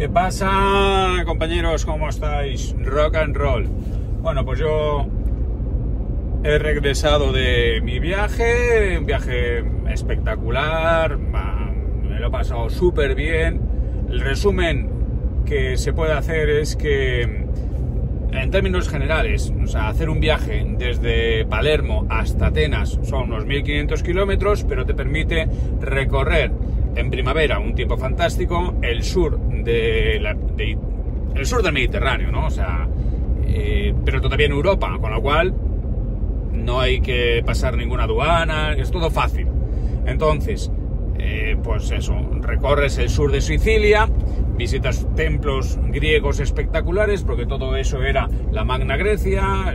¿Qué pasa, compañeros? ¿Cómo estáis? Rock and roll. Bueno, pues yo he regresado de mi viaje, un viaje espectacular, me lo he pasado súper bien. El resumen que se puede hacer es que, en términos generales, hacer un viaje desde Palermo hasta Atenas son unos 1500 kilómetros, pero te permite recorrer en primavera un tiempo fantástico, el sur de, el sur del Mediterráneo, ¿no? O sea, eh, pero todavía en Europa, con lo cual no hay que pasar ninguna aduana, es todo fácil. Entonces, eh, pues eso, recorres el sur de Sicilia, visitas templos griegos espectaculares, porque todo eso era la Magna Grecia,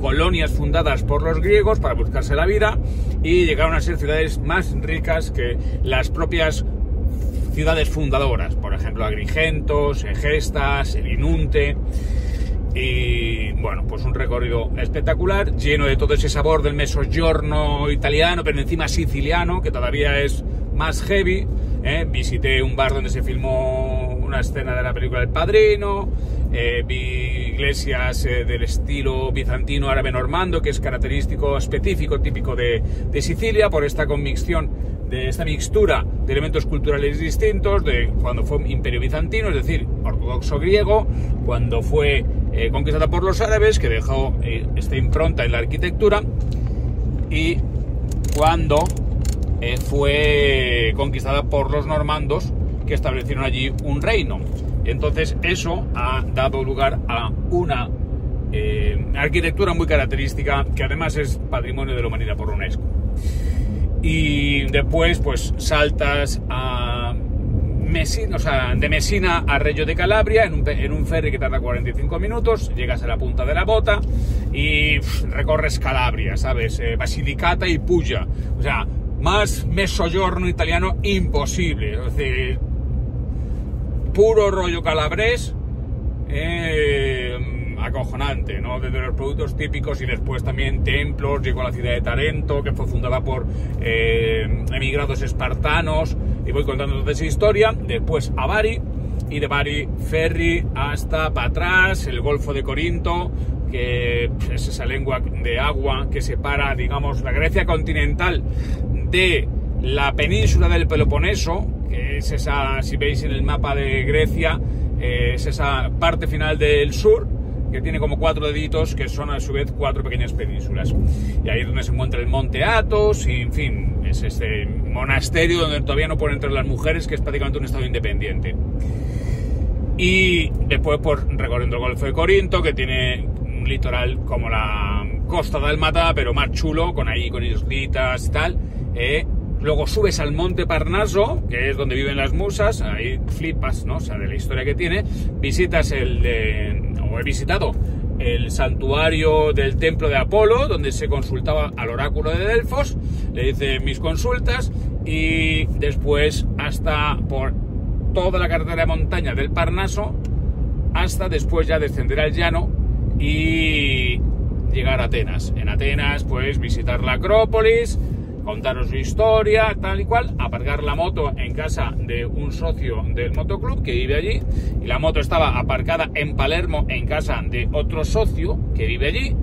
colonias fundadas por los griegos para buscarse la vida y llegaron a ser ciudades más ricas que las propias ciudades fundadoras, ejemplo Agrigento, Segestas, Inunte Y bueno, pues un recorrido espectacular, lleno de todo ese sabor del mezzogiorno italiano, pero encima siciliano, que todavía es más heavy. ¿eh? Visité un bar donde se filmó una escena de la película El Padrino, eh, iglesias eh, del estilo bizantino árabe normando, que es característico, específico, típico de, Sicilia, por esta convicción, de esta mixtura de elementos culturales distintos, de cuando fue imperio bizantino, es decir, ortodoxo griego, cuando fue eh, conquistada por los árabes, que dejó esta impronta en la arquitectura, y cuando fue conquistada por los normandos, que establecieron allí un reino. Entonces eso ha dado lugar a una eh, arquitectura muy característica que además es patrimonio de la humanidad por UNESCO. Y después pues saltas a Messina, o sea, de Messina a Reggio de Calabria en un, ferry que tarda 45 minutos, llegas a la punta de la bota y recorres Calabria, ¿sabes? Eh, Basilicata y Puglia. O sea, más mesogiorno italiano imposible. Puro rollo calabrés, eh, acojonante, ¿no? Desde los productos típicos y después también templos, llegó a la ciudad de Tarento, que fue fundada por eh, emigrados espartanos, y voy contando toda esa historia, después a Bari, y de Bari ferry hasta para atrás, el Golfo de Corinto, que es esa lengua de agua que separa, digamos, la Grecia continental de la península del Peloponeso, es esa, si veis en el mapa de Grecia, eh, es esa parte final del sur, que tiene como cuatro deditos, que son a su vez cuatro pequeñas penínsulas. Y ahí es donde se encuentra el monte Athos, y en fin, es este monasterio donde todavía no pueden entrar las mujeres, que es prácticamente un estado independiente. Y después, por recorriendo el Golfo de Corinto, que tiene un litoral como la costa del Mata, pero más chulo, con ahí, con islitas y tal. Eh, Luego subes al monte Parnaso, que es donde viven las musas, ahí flipas, ¿no? O sea, de la historia que tiene. Visitas el o he visitado el santuario del templo de Apolo, donde se consultaba al oráculo de Delfos, le hice mis consultas y después hasta por toda la carretera de montaña del Parnaso, hasta después ya descender al llano y llegar a Atenas. En Atenas, pues visitar la Acrópolis, contaros su historia, tal y cual, aparcar la moto en casa de un socio del motoclub que vive allí, y la moto estaba aparcada en Palermo en casa de otro socio que vive allí,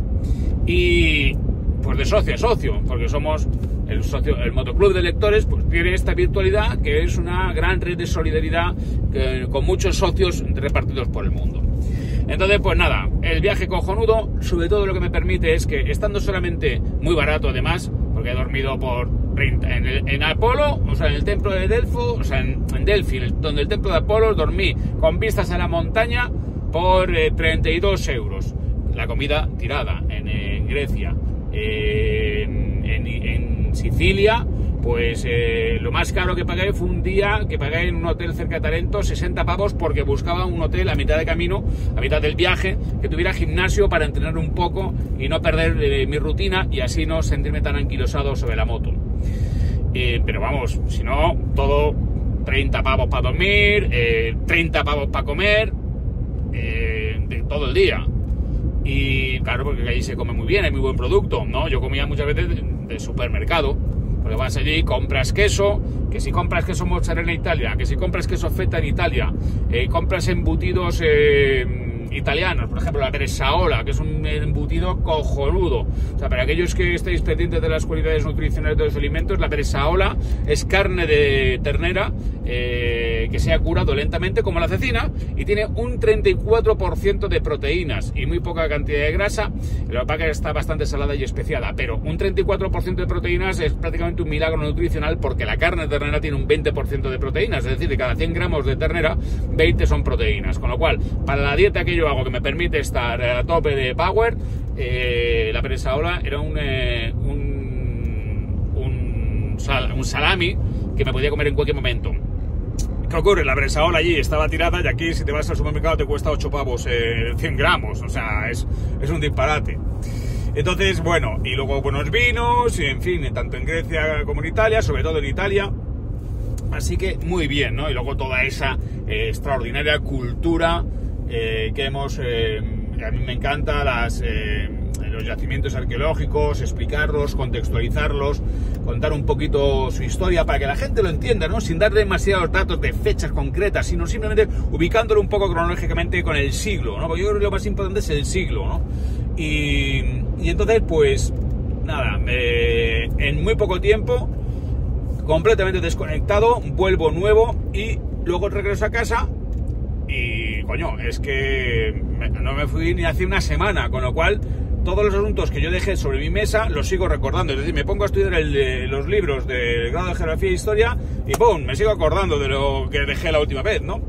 y pues de socio a socio, porque somos el socio, el motoclub de lectores, pues tiene esta virtualidad que es una gran red de solidaridad con muchos socios repartidos por el mundo. Entonces, pues nada, el viaje cojonudo, sobre todo lo que me permite es que estando solamente muy barato además, he dormido por en, en, Apolo, o sea, en el templo de Delfo, o sea, en, en Delphi, donde el templo de Apolo, dormí con vistas a la montaña por 32 eh, euros. La comida tirada en, Grecia, en, Sicilia, pues eh, lo más caro que pagué fue un día que pagué en un hotel cerca de Tarento 60 pavos porque buscaba un hotel a mitad de camino, a mitad del viaje, que tuviera gimnasio para entrenar un poco y no perder eh, mi rutina y así no sentirme tan anquilosado sobre la moto. Eh, pero vamos, si no, todo 30 pavos para dormir, 30 pavos para comer, de todo el día. Y claro, porque ahí se come muy bien, hay muy buen producto, ¿no? Yo comía muchas veces de supermercado Porque vas allí, compras queso, que si compras queso mozzarella en Italia, que si compras queso feta en Italia, eh, compras embutidos... Eh, italianos, por ejemplo la Bresaola, que es un embutido cojonudo. O sea, para aquellos que estáis pendientes de las cualidades nutricionales de los alimentos, la Bresaola es carne de ternera eh, que se ha curado lentamente como la cecina y tiene un 34% de proteínas y muy poca cantidad de grasa. La que está bastante salada y especiada, pero un 34% de proteínas es prácticamente un milagro nutricional porque la carne de ternera tiene un 20% de proteínas, es decir, de cada 100 gramos de ternera, 20 son proteínas. Con lo cual, para la dieta que yo hago que me permite estar a tope de power, eh, la Bresaola era un, eh, un, un, salami que me podía comer en cualquier momento. ¿Qué ocurre? La Bresaola allí estaba tirada y aquí si te vas al supermercado te cuesta 8 pavos, eh, 100 gramos, o sea, es, es un disparate. Entonces, bueno, y luego buenos vinos, y en fin, tanto en Grecia como en Italia, sobre todo en Italia. Así que muy bien, ¿no? Y luego toda esa eh, extraordinaria cultura eh, que hemos, eh, a mí me encanta las, eh, los yacimientos arqueológicos, explicarlos, contextualizarlos, contar un poquito su historia para que la gente lo entienda, ¿no? Sin dar demasiados datos de fechas concretas, sino simplemente ubicándolo un poco cronológicamente con el siglo, ¿no? Porque yo creo que lo más importante es el siglo, ¿no? Y, entonces, pues, nada, en muy poco tiempo, completamente desconectado, vuelvo nuevo y luego regreso a casa coño, es que no me fui ni hace una semana, con lo cual todos los asuntos que yo dejé sobre mi mesa los sigo recordando. Es decir, me pongo a estudiar los libros del grado de geografía e historia y ¡pum! Me sigo acordando de lo que dejé la última vez, ¿no?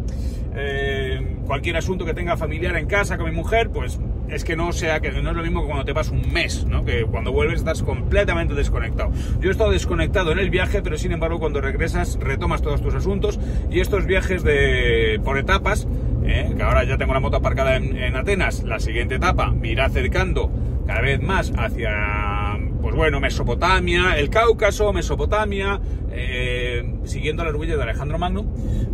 Eh, cualquier asunto que tenga familiar en casa con mi mujer, pues es que no sea que no es lo mismo que cuando te vas un mes, ¿no? Que cuando vuelves estás completamente desconectado. Yo he estado desconectado en el viaje, pero sin embargo cuando regresas retomas todos tus asuntos y estos viajes de por etapas, ¿eh? que ahora ya tengo la moto aparcada en, Atenas, la siguiente etapa me irá acercando cada vez más hacia, pues bueno, Mesopotamia, el Cáucaso, Mesopotamia, eh, siguiendo las huellas de Alejandro Magno,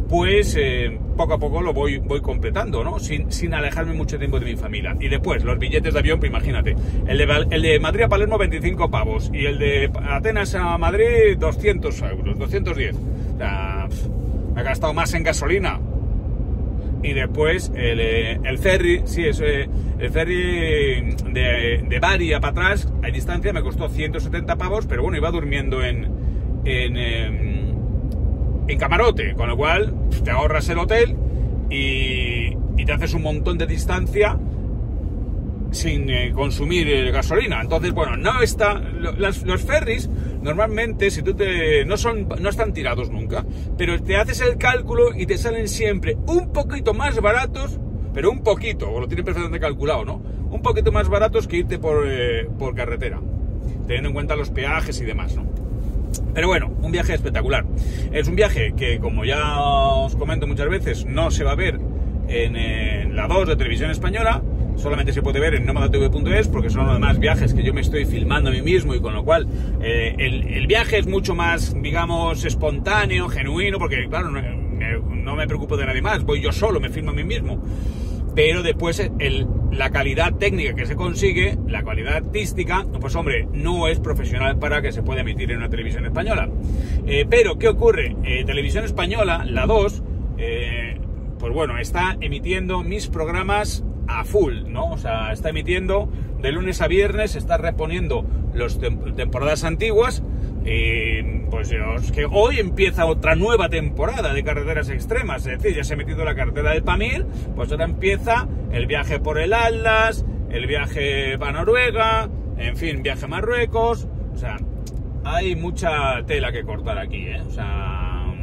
pues eh, poco a poco lo voy, voy completando, ¿no? Sin, sin, alejarme mucho tiempo de mi familia. Y después, los billetes de avión, pues imagínate, el de, el de Madrid a Palermo 25 pavos y el de Atenas a Madrid 200 euros, 210. O sea, me he gastado más en gasolina. Y después el, eh, ferry, sí, es, eh, el ferry de, de Bari a para atrás, a distancia, me costó 170 pavos, pero bueno, iba durmiendo en, en, em, en camarote, con lo cual te ahorras el hotel y, te haces un montón de distancia sin eh, consumir eh, gasolina. Entonces, bueno, no está. los ferries normalmente, si tú te. no son. no están tirados nunca. Pero te haces el cálculo y te salen siempre un poquito más baratos. Pero un poquito, o lo tienen perfectamente calculado, ¿no? Un poquito más baratos que irte por, eh, por carretera. Teniendo en cuenta los peajes y demás, ¿no? Pero bueno, un viaje espectacular. Es un viaje que, como ya os comento muchas veces, no se va a ver en, la 2 de televisión española, solamente se puede ver en nomadatv.es porque son los demás viajes que yo me estoy filmando a mí mismo y con lo cual eh, el, viaje es mucho más, digamos, espontáneo, genuino, porque claro, no, no me preocupo de nadie más, voy yo solo, me filmo a mí mismo pero después el, la calidad técnica que se consigue, la calidad artística, pues hombre, no es profesional para que se pueda emitir en una televisión española. Eh, pero, ¿qué ocurre? Eh, televisión española, la 2, eh, pues bueno, está emitiendo mis programas a full, ¿no? O sea, está emitiendo de lunes a viernes, está reponiendo las temporadas antiguas y pues que hoy empieza otra nueva temporada de carreteras extremas, es decir, ya se ha metido la carretera del Pamir, pues ahora empieza el viaje por el Atlas, el viaje a Noruega, en fin, viaje a Marruecos, o sea, hay mucha tela que cortar aquí, ¿eh? O sea,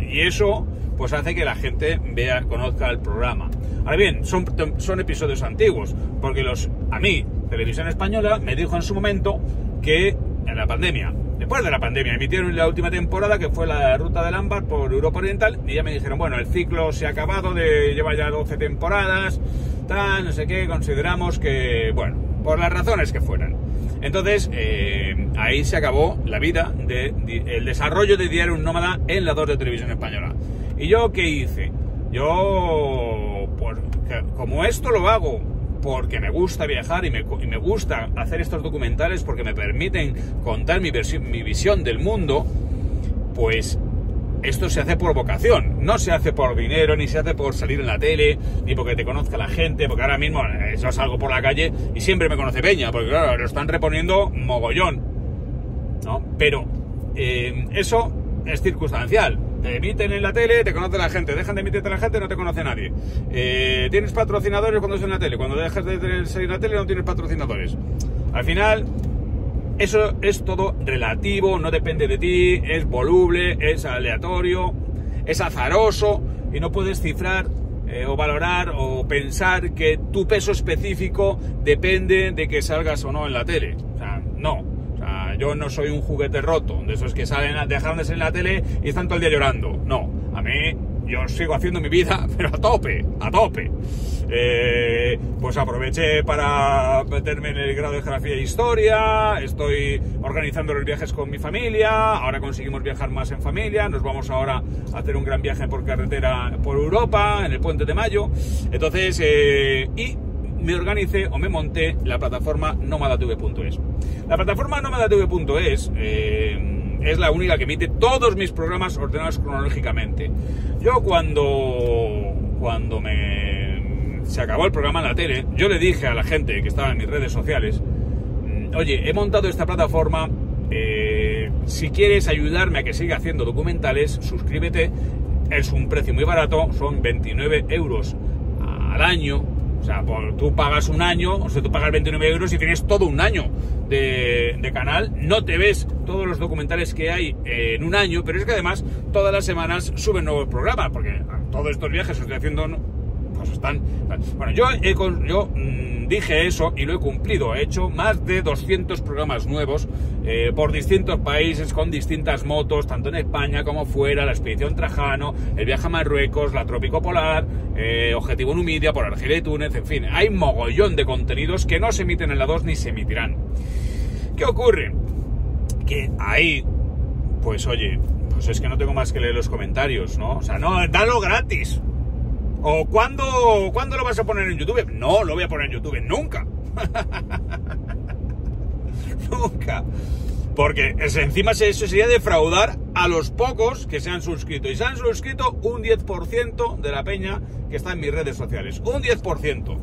y eso pues hace que la gente vea, conozca el programa. Ahora bien, son, son episodios antiguos, porque los, a mí, Televisión Española me dijo en su momento que en la pandemia. Después de la pandemia emitieron la última temporada que fue la ruta del ámbar por Europa Oriental y ya me dijeron, bueno, el ciclo se ha acabado, de, lleva ya 12 temporadas, tal, no sé qué, consideramos que, bueno, por las razones que fueran. Entonces, eh, ahí se acabó la vida del de, el desarrollo de Diario Nómada en la 2 de Televisión Española. ¿Y yo qué hice? Yo, como esto lo hago porque me gusta viajar y me, y me gusta hacer estos documentales porque me permiten contar mi, mi visión del mundo, pues esto se hace por vocación, no se hace por dinero, ni se hace por salir en la tele, ni porque te conozca la gente, porque ahora mismo eh, yo salgo por la calle y siempre me conoce Peña, porque claro, lo están reponiendo mogollón, ¿no? Pero eh, eso es circunstancial. Te emiten en la tele, te conoce la gente, dejan de emitirte la gente, no te conoce nadie. Eh, tienes patrocinadores cuando estás en la tele, cuando dejas de salir en la tele no tienes patrocinadores. Al final, eso es todo relativo, no depende de ti, es voluble, es aleatorio, es azaroso y no puedes cifrar eh, o valorar o pensar que tu peso específico depende de que salgas o no en la tele. O sea, no. Yo no soy un juguete roto, de esos que salen, dejan de ser en la tele y están todo el día llorando. No. A mí yo sigo haciendo mi vida, pero a tope, a tope. Eh, pues aproveché para meterme en el grado de geografía e historia, estoy organizando los viajes con mi familia, ahora conseguimos viajar más en familia, nos vamos ahora a hacer un gran viaje por carretera por Europa, en el puente de mayo. Entonces, eh, y me organicé o me monté la plataforma nomadatv.es. La plataforma nomadatv.es eh, es la única que emite todos mis programas ordenados cronológicamente. Yo cuando, cuando me, se acabó el programa en la tele, yo le dije a la gente que estaba en mis redes sociales, mm, oye, he montado esta plataforma, eh, si quieres ayudarme a que siga haciendo documentales, suscríbete, es un precio muy barato, son 29 euros al año, o sea, tú pagas un año, o sea, tú pagas 29 euros y tienes todo un año de, canal. No te ves todos los documentales que hay en un año, pero es que además todas las semanas suben nuevos programas, porque todos estos viajes que estoy haciendo, pues están... Bueno, yo, he, yo mm, dije eso y lo he cumplido. He hecho más de 200 programas nuevos eh, por distintos países con distintas motos, tanto en España como fuera, la expedición Trajano, el viaje a Marruecos, la Trópico Polar, eh, Objetivo Numidia, por Argelia y Túnez, en fin, hay mogollón de contenidos que no se emiten en la 2 ni se emitirán. ¿Qué ocurre? Que ahí, pues oye, pues es que no tengo más que leer los comentarios, ¿no? O sea, no, dalo gratis. ¿O cuándo, cuándo lo vas a poner en YouTube? No, lo voy a poner en YouTube, nunca. Nunca. Porque encima eso sería defraudar a los pocos que se han suscrito. Y se han suscrito un 10% de la peña que está en mis redes sociales. Un 10%.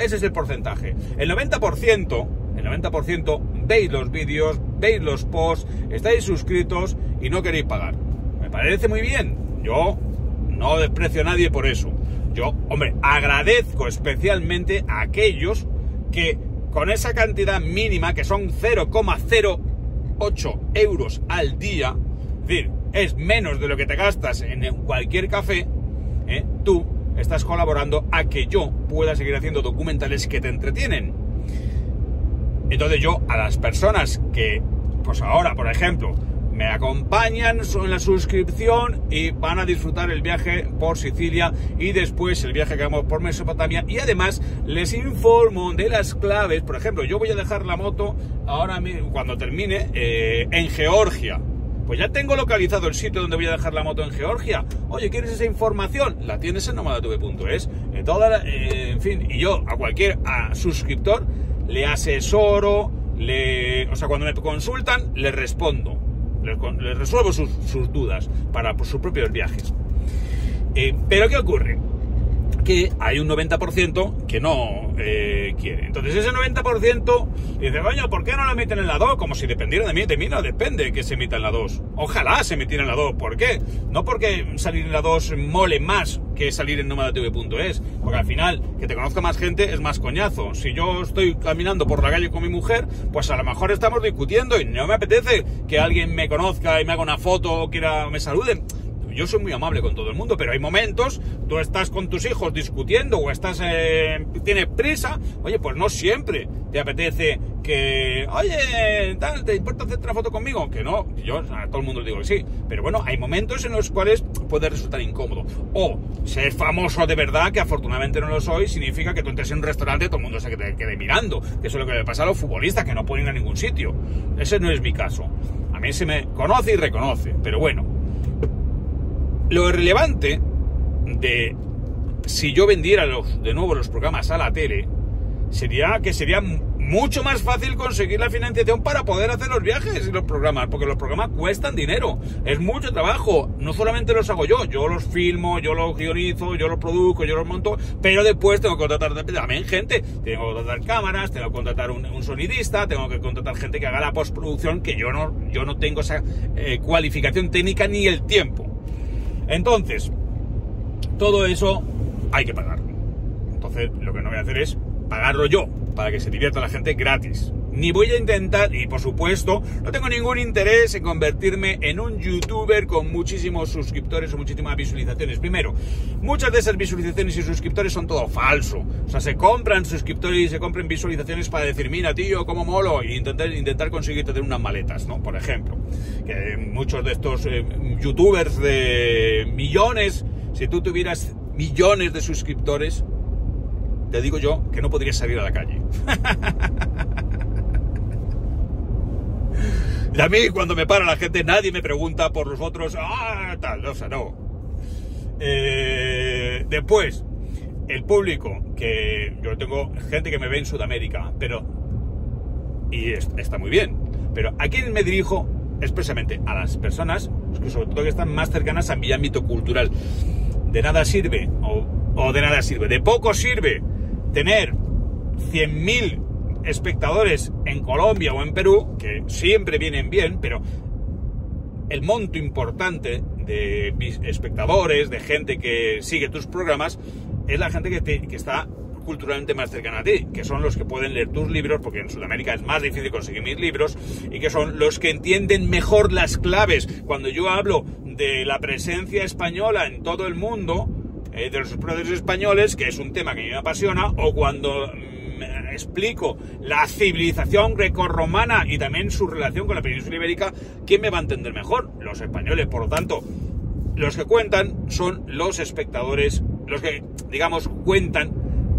Ese es el porcentaje. El 90%, el 90% veis los vídeos, veis los posts, estáis suscritos y no queréis pagar. Me parece muy bien. Yo no desprecio a nadie por eso. Yo, hombre, agradezco especialmente a aquellos que con esa cantidad mínima, que son 0,08 euros al día, es decir, es menos de lo que te gastas en cualquier café, ¿eh? tú estás colaborando a que yo pueda seguir haciendo documentales que te entretienen. Entonces yo a las personas que, pues ahora, por ejemplo, me acompañan en la suscripción y van a disfrutar el viaje por Sicilia y después el viaje que hagamos por Mesopotamia y además les informo de las claves, por ejemplo, yo voy a dejar la moto ahora cuando termine eh, en Georgia. Pues ya tengo localizado el sitio donde voy a dejar la moto en Georgia. Oye, ¿quieres esa información? La tienes en nomadatv.es. En, toda eh, en fin, y yo a cualquier suscriptor le asesoro, le, o sea, cuando me consultan, le respondo les, resuelvo sus, dudas para sus propios viajes. Eh, pero ¿qué ocurre? Que hay un 90% que no eh, quiere. Entonces ese 90% dice, coño, ¿por qué no la emiten en la 2? Como si dependiera de mí. De mí no depende que se emita en la 2. Ojalá se emitiera en la 2. ¿Por qué? No porque salir en la 2 mole más que salir en nomadatv.es. Porque al final, que te conozca más gente es más coñazo. Si yo estoy caminando por la calle con mi mujer, pues a lo mejor estamos discutiendo y no me apetece que alguien me conozca y me haga una foto o quiera me saluden yo soy muy amable con todo el mundo, pero hay momentos, tú estás con tus hijos discutiendo o estás, eh, tienes prisa, oye, pues no siempre te apetece que, oye, ¿te importa hacer una foto conmigo? Que no, yo a todo el mundo le digo que sí, pero bueno, hay momentos en los cuales puede resultar incómodo. O ser famoso de verdad, que afortunadamente no lo soy, significa que tú entres en un restaurante y todo el mundo se quede, quede mirando, que eso es lo que le pasa a los futbolistas, que no pueden ir a ningún sitio. Ese no es mi caso. A mí se me conoce y reconoce, pero bueno, lo relevante de si yo vendiera los, de nuevo los programas a la tele sería que sería mucho más fácil conseguir la financiación para poder hacer los viajes y los programas, porque los programas cuestan dinero, es mucho trabajo, no solamente los hago yo, yo los filmo, yo los guionizo, yo los produzco, yo los monto, pero después tengo que contratar también gente, tengo que contratar cámaras, tengo que contratar un, sonidista, tengo que contratar gente que haga la postproducción, que yo no, yo no tengo esa eh, cualificación técnica ni el tiempo. Entonces, todo eso hay que pagar. Entonces, lo que no voy a hacer es pagarlo yo, para que se divierta la gente gratis. Ni voy a intentar, y por supuesto, no tengo ningún interés en convertirme en un youtuber con muchísimos suscriptores o muchísimas visualizaciones. Primero, muchas de esas visualizaciones y suscriptores son todo falso. O sea, se compran suscriptores y se compran visualizaciones para decir, mira, tío, cómo molo, e intentar, intentar conseguir tener unas maletas, ¿no? Por ejemplo, que muchos de estos eh, youtubers de millones, si tú tuvieras millones de suscriptores, te digo yo que no podrías salir a la calle. y a mí cuando me para la gente nadie me pregunta por los otros, ah, tal, o sea, no. Eh, después, el público, que yo tengo gente que me ve en Sudamérica, pero... Y está muy bien. Pero ¿a quién me dirijo? Expresamente a las personas, sobre todo que están más cercanas a mi ámbito cultural. De nada sirve, o de nada sirve, de poco sirve tener 100.000 espectadores en Colombia o en Perú, que siempre vienen bien, pero el monto importante de espectadores, de gente que sigue tus programas, es la gente que, que está culturalmente más cercana a ti, que son los que pueden leer tus libros, porque en Sudamérica es más difícil conseguir mis libros, y que son los que entienden mejor las claves. Cuando yo hablo de la presencia española en todo el mundo, eh, de los exploradores españoles, que es un tema que a mí me apasiona, o cuando explico la civilización grecorromana y también su relación con la península ibérica, ¿quién me va a entender mejor? Los españoles. Por lo tanto, los que cuentan son los espectadores, los que, digamos, cuentan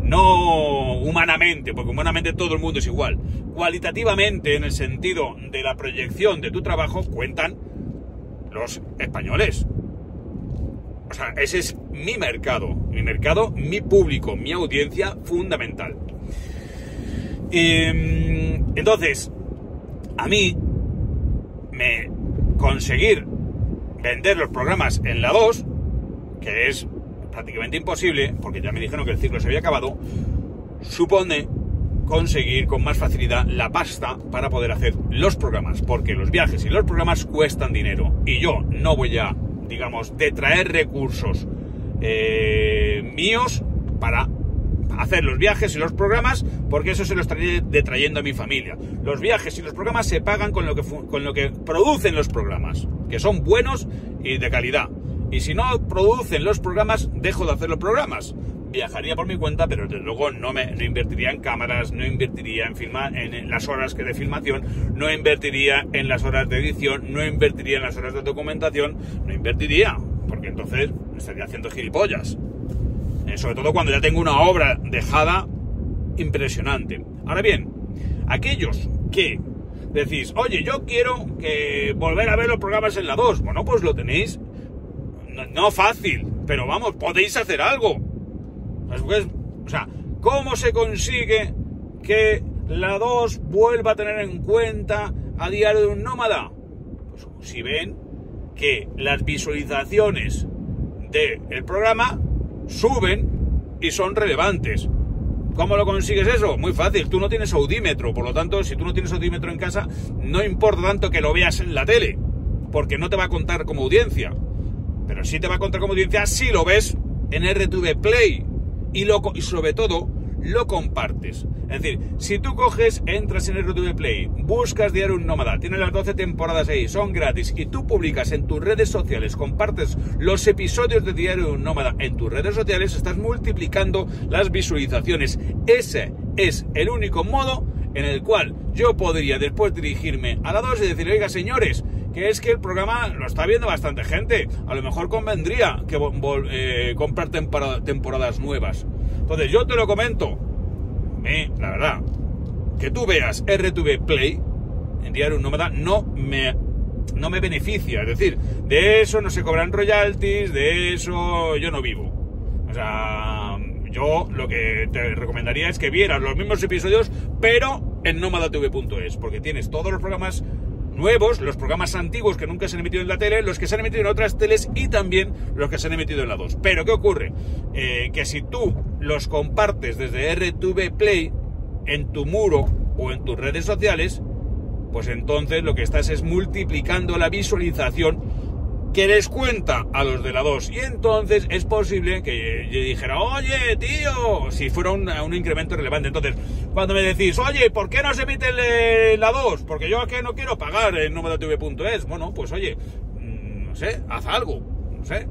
no humanamente, porque humanamente todo el mundo es igual. Cualitativamente, en el sentido de la proyección de tu trabajo, cuentan los españoles. O sea, ese es mi mercado, mi mercado, mi público, mi audiencia fundamental. Em, entonces, a mí, me conseguir vender los programas en la 2, que es prácticamente imposible, porque ya me dijeron que el ciclo se había acabado, supone conseguir con más facilidad la pasta para poder hacer los programas, porque los viajes y los programas cuestan dinero. Y yo no voy a digamos, de traer recursos eh, míos para hacer los viajes y los programas, porque eso se lo estaré detrayendo a mi familia. Los viajes y los programas se pagan con lo que, con lo que producen los programas, que son buenos y de calidad. Y si no producen los programas, dejo de hacer los programas viajaría por mi cuenta, pero desde luego no, me, invertiría en cámaras, no invertiría en, filmar, en, las horas que de filmación, no invertiría en las horas de edición, no invertiría en las horas de documentación, no invertiría, porque entonces estaría haciendo gilipollas. Sobre todo cuando ya tengo una obra dejada impresionante. Ahora bien, aquellos que decís, oye, yo quiero que volver a ver los programas en la 2, bueno, pues lo tenéis, no fácil, pero vamos, podéis hacer algo o sea, ¿cómo se consigue que la 2 vuelva a tener en cuenta a diario de un nómada? Pues si ven que las visualizaciones del programa suben y son relevantes. ¿Cómo lo consigues eso? Muy fácil, tú no tienes audímetro, por lo tanto, si tú no tienes audímetro en casa, no importa tanto que lo veas en la tele, porque no te va a contar como audiencia. Pero sí te va a contar como audiencia si lo ves en RTV Play, y, lo, y sobre todo lo compartes. Es decir, si tú coges, entras en RTV Play, buscas Diario Un Nómada, tiene las 12 temporadas ahí, son gratis, y tú publicas en tus redes sociales, compartes los episodios de Diario Un Nómada en tus redes sociales, estás multiplicando las visualizaciones. Ese es el único modo en el cual yo podría después dirigirme a la 2 y decir, oiga señores, que es que el programa lo está viendo bastante gente. A lo mejor convendría que eh, comprar temporadas nuevas. Entonces yo te lo comento. La verdad, que tú veas RTV Play en Diario Nómada no me, no me beneficia. Es decir, de eso no se cobran royalties, de eso yo no vivo. O sea, yo lo que te recomendaría es que vieras los mismos episodios, pero en nomadatv.es, porque tienes todos los programas nuevos, los programas antiguos que nunca se han emitido en la tele, los que se han emitido en otras teles y también los que se han emitido en la 2. Pero ¿qué ocurre? Eh, que si tú los compartes desde RTV Play en tu muro o en tus redes sociales, pues entonces lo que estás es multiplicando la visualización que les cuenta a los de la 2. Y entonces es posible que yo dijera, oye, tío, si fuera un, incremento relevante. Entonces, cuando me decís, oye, ¿por qué no se emite la 2? Porque yo aquí no quiero pagar el número TV.es. Bueno, pues oye, mm, no sé, haz algo, no sé.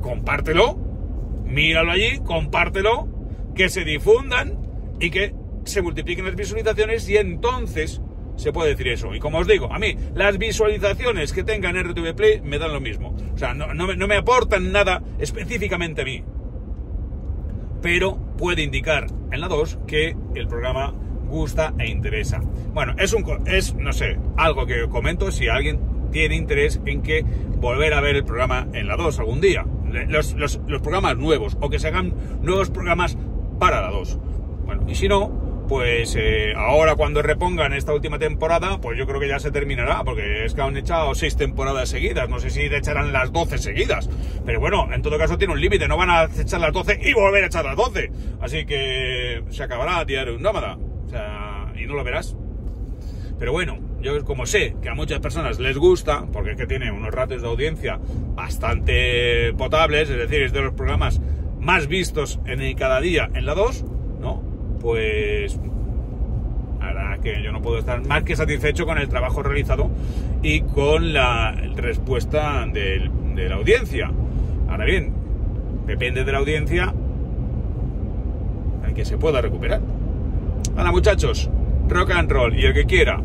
Compártelo, míralo allí, compártelo, que se difundan y que se multipliquen las visualizaciones y entonces se puede decir eso. Y como os digo, a mí las visualizaciones que tengan RTV Play me dan lo mismo. O sea, no, me, aportan nada específicamente a mí. Pero puede indicar en la 2 que el programa gusta e interesa. Bueno, es un es no sé, algo que comento si alguien tiene interés en que volver a ver el programa en la 2 algún día. Los, los programas nuevos o que se hagan nuevos programas para la 2. Bueno, y si no, pues eh, ahora cuando repongan esta última temporada, pues yo creo que ya se terminará, porque es que han echado seis temporadas seguidas, no sé si echarán las 12 seguidas, pero bueno, en todo caso tiene un límite, no van a echar las 12 y volver a echar las 12, así que se acabará Diario un Nómada, o sea, y no lo verás. Pero bueno, yo como sé que a muchas personas les gusta, porque es que tiene unos ratios de audiencia bastante potables, es decir, es de los programas más vistos en cada día en la 2, ¿no? Pues verdad que yo no puedo estar más que satisfecho con el trabajo realizado y con la respuesta de la audiencia. Ahora bien, depende de la audiencia en que se pueda recuperar. Hola muchachos, rock and roll y el que quiera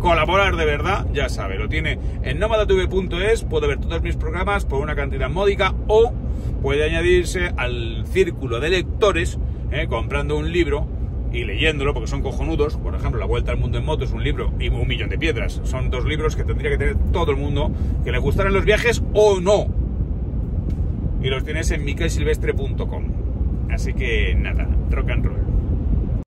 colaborar de verdad, ya sabe, lo tiene en nomadatv.es, puede ver todos mis programas por una cantidad módica o puede añadirse al círculo de lectores ¿eh? comprando un libro y leyéndolo, porque son cojonudos. Por ejemplo, La Vuelta al Mundo en Moto es un libro y un millón de piedras. Son dos libros que tendría que tener todo el mundo que le gustaran los viajes o no. Y los tienes en miquelsilvestre.com. Así que nada, rock and roll.